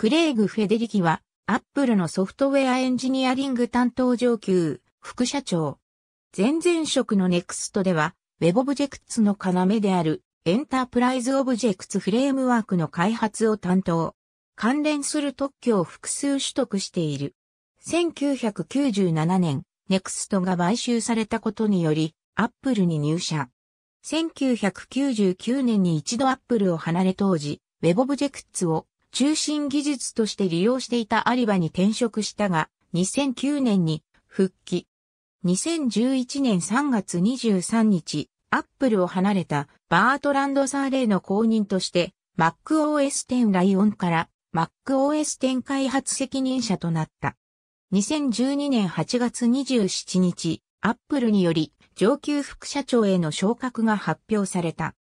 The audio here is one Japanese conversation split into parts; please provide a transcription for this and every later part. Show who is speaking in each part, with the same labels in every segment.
Speaker 1: クレイグ・フェデリキは、アップルのソフトウェアエンジニアリング担当上級、副社長。前々職のネクストでは、Web オブジェクツの要である、 Enterprise Objects Framework の開発を担当。関連する特許を複数取得している。1997年、ネクストが買収されたことにより、アップルに入社。1999年に一度アップルを離れ当時、 WebObjects を中心技術として利用していたアリバに転職したが、2009年に復帰。2011年3月23日、アップルを離れたバートランド・サーレイの後任として MacOS X ライオンから MacOS X 開発責任者となった。2012年8月27日、アップルにより上級副社長への昇格が発表された。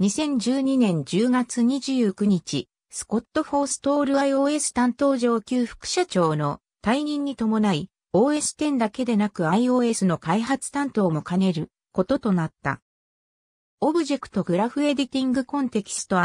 Speaker 1: 2012年10月29日、スコット・フォーストール iOS 担当上級副社長の退任に伴い、OS 10だけでなく iOS の開発担当も兼ねることとなった。 Object graph editing context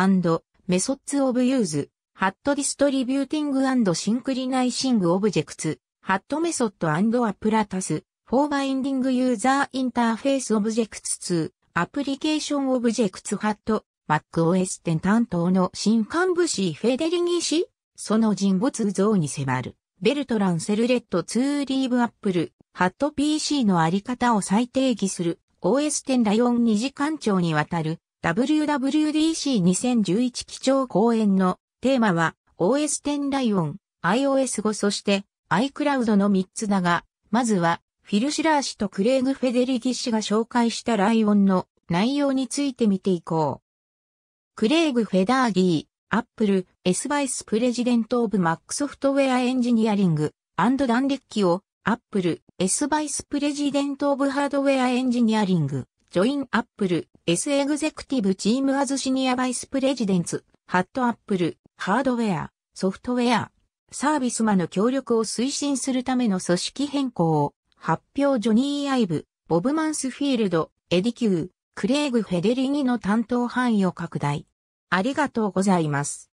Speaker 1: methods of use、ハット distributing synchronizing objects、ハット method apparatus、for binding user interface objects to、application objects ハット、MacOS 10担当の新幹部氏フェデリギ氏、その人物像に迫る。ベルトラン・セルレット2リーブアップル、ハット PC のあり方を再定義する OS10 ライオン2時間長にわたる WWDC2011 基調講演のテーマは OS10 ライオン、iOS5 そして iCloud の3つだが、まずはフィル・シラー氏とクレイグ・フェデリギ氏が紹介したライオンの内容について見ていこう。Craig Federighi, Apple's Vice President of Mac Software Engineering, and Dan Riccio, Apple's Vice President of Hardware Engineering, join Apple's executive team as senior vice presidents、ハットアップル、ハードウェア、ソフトウェア、サービス間の協力を推進するための組織変更。を、発表ジョニー・アイブ、ボブ・マンスフィールド、エディキュー、クレイグ・フェデリギの担当範囲を拡大。ありがとうございます。